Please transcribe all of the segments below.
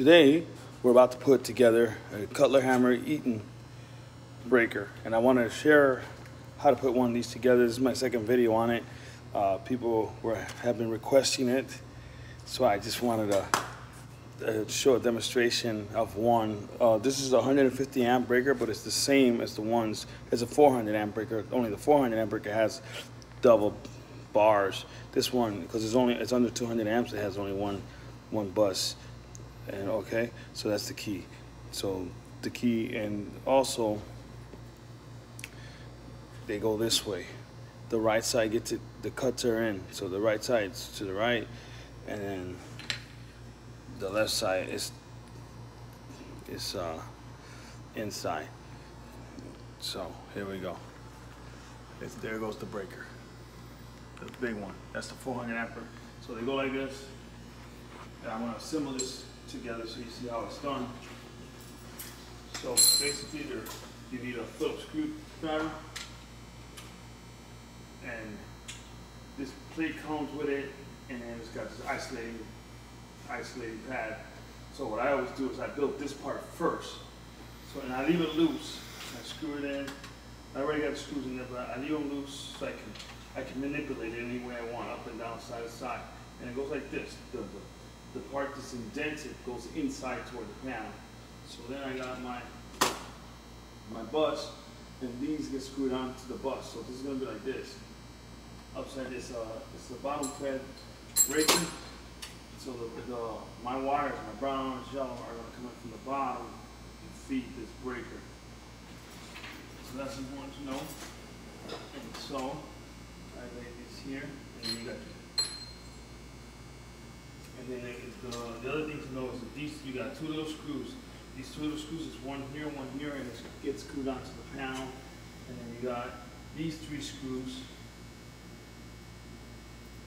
Today, we're about to put together a Cutler Hammer Eaton breaker, and I want to share how to put one of these together. This is my second video on it. Uh, people were, have been requesting it, so I just wanted to uh, show a demonstration of one. Uh, this is a 150 amp breaker, but it's the same as the ones as a 400 amp breaker. Only the 400 amp breaker has double bars. This one, because it's only it's under 200 amps, it has only one one bus. And okay, so that's the key. So the key, and also they go this way. The right side gets it, the cuts are in. So the right side's to the right, and then the left side is is uh, inside. So here we go. It's, there goes the breaker, the big one. That's the 400 ampere. So they go like this. And I'm gonna assemble this together so you see how it's done. So basically, there you need a Phillips screwdriver, and this plate comes with it, and then it's got this isolating isolating pad. So what I always do is I build this part first. So and I leave it loose. I screw it in. I already got the screws in there, but I leave them loose so I can I can manipulate it any way I want, up and down, side to side. And it goes like this. The part that's indented goes inside toward the panel. So then I got my my bus, and these get screwed onto the bus. So this is gonna be like this. Upside this, uh, it's the bottom fed breaker. So the, the, my wires, my brown and yellow, are gonna come up from the bottom and feed this breaker. So that's important to know. And so I lay this here, and you got and then the, the other thing to know is that these, you got two little screws. These two little screws is one here, one here, and it gets screwed onto the panel. And then you got these three screws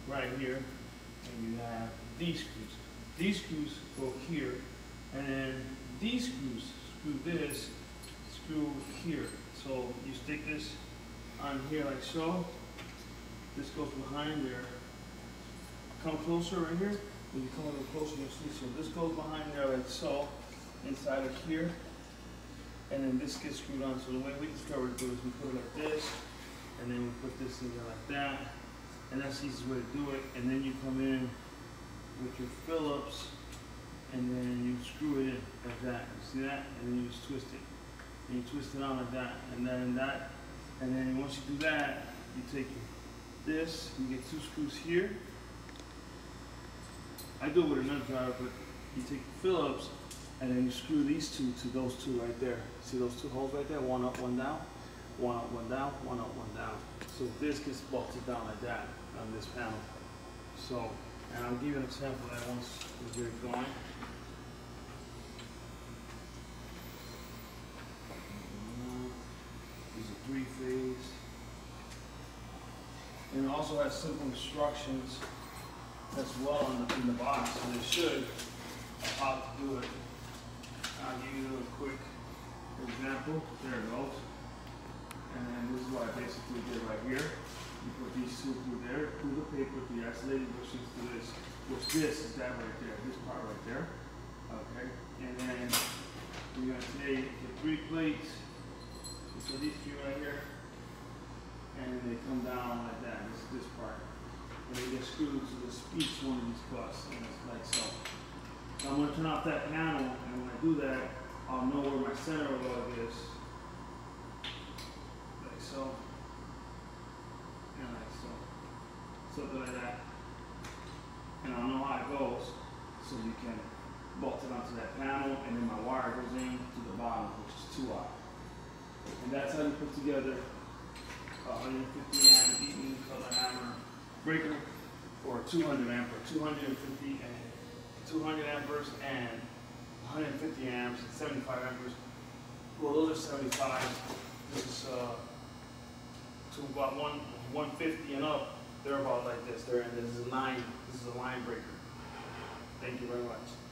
right here, and you have these screws. These screws go here, and then these screws screw this, screw here. So you stick this on here like so. This goes behind there. Come closer right here. When you come little closer, you'll see. So this goes behind there like so, inside of here. And then this gets screwed on. So the way we discovered do is we put it like this, and then we put this in there like that. And that's the easiest way to do it. And then you come in with your Phillips, and then you screw it in like that. You see that? And then you just twist it. And you twist it on like that. And then that. And then once you do that, you take this, you get two screws here. I do it with a nut driver, but you take the Phillips and then you screw these two to those two right there. See those two holes right there? One up, one down. One up, one down, one up, one down. So this gets bolted down like that on this panel. So, and I'll give you an example of that once we get going. These are three phase. And it also has simple instructions as well in the, in the box, so they should pop to do it. I'll give you a quick example. There it goes. And then this is what I basically did right here. You put these two through there, through the paper, the isolated bushings through this, which this is that right there, this part right there. Okay, and then you're gonna take the three plates, so these two right here, and they come down like that, this this part. And they get screwed to one of these busts, and it's like so. So I'm gonna turn off that panel, and when I do that, I'll know where my center lug is. Like so. And like so. Something like that. And I'll know how it goes, so you can bolt it onto that panel, and then my wire goes in to the bottom, which is two aught. And that's how you put together a 150 amp Eaton Cutler hammer breaker for 200 amp or 250 and 200 amperes and 150 amps and 75 amperes. Well, those are 75. This is uh, to about one 150 and up. They're about like this. They're and this is a nine. This is a line breaker. Thank you very much.